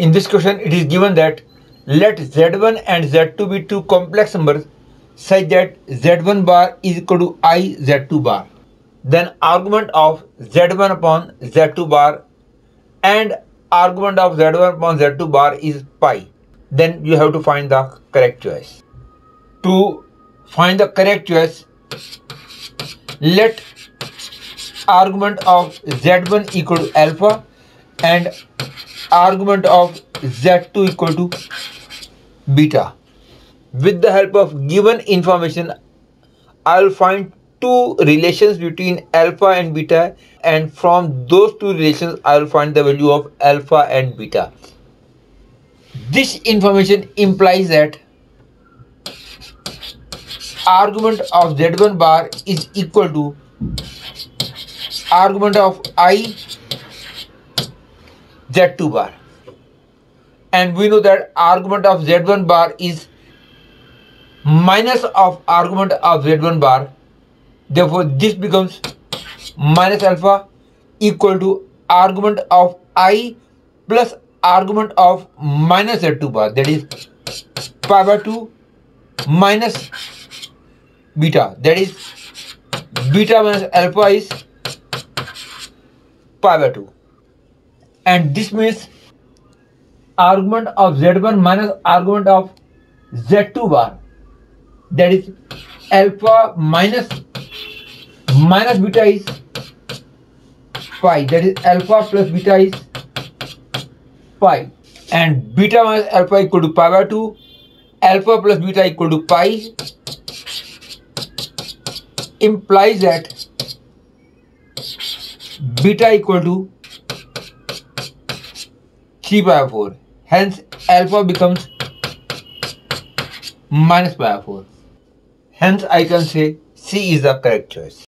In this question, it is given that let Z1 and Z2 be two complex numbers such that Z1 bar is equal to I Z2 bar. Then argument of Z1 upon Z2 bar and argument of Z1 upon Z2 bar is pi. Then you have to find the correct choice. To find the correct choice, let argument of Z1 equal to alpha and argument of Z2 equal to beta. With the help of given information, I will find two relations between alpha and beta and from those two relations I will find the value of alpha and beta. This information implies that argument of z1 bar is equal to argument of i z2 bar. And we know that argument of z1 bar is minus of argument of z1 bar. Therefore this becomes minus alpha equal to argument of i plus argument of minus z2 bar. That is pi by 2 minus beta. That is beta minus alpha is pi by 2 and this means argument of z1 minus argument of z2 bar. That is alpha minus minus beta is pi that is alpha plus beta is pi and beta minus alpha equal to pi by 2 alpha plus beta equal to pi implies that beta equal to 3 by 4 hence alpha becomes minus by 4 hence I can say C is the correct choice